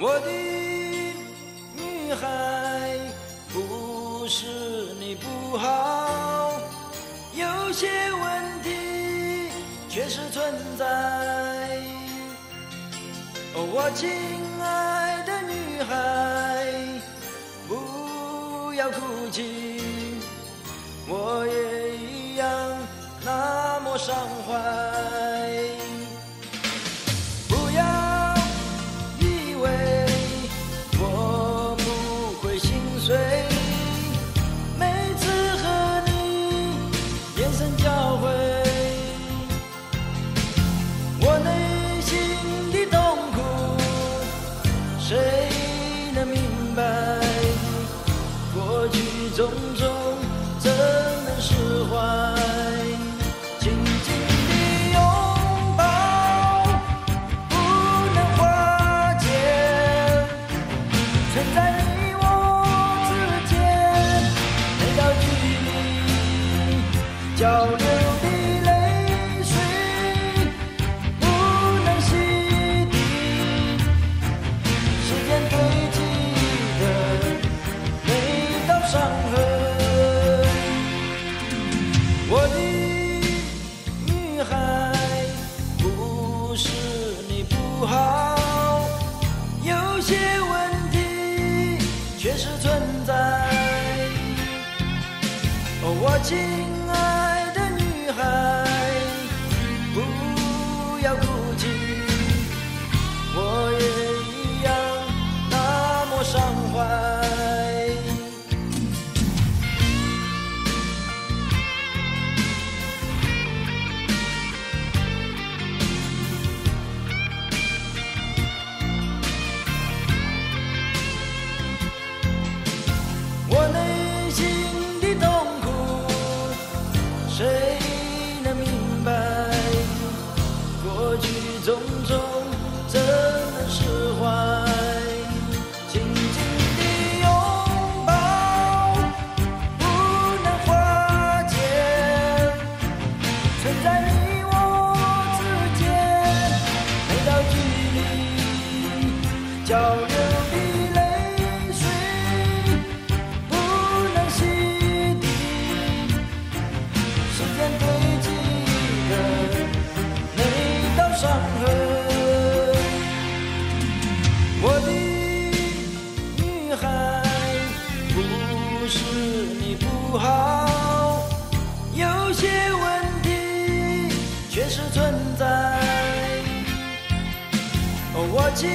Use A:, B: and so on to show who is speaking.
A: 我的女孩，不是你不好，有些问题确实存在。哦，我亲爱的女孩，不要哭泣，我也一样那么伤种种怎能释怀？紧紧的拥抱。不能化解，存在你我之间每道距离，交我亲爱释怀？紧紧的拥抱，不能化解，存在你我之间每道距离，交流的泪水。不能洗涤，时间堆积的每道伤痕。不好，有些问题确实存在。哦，我亲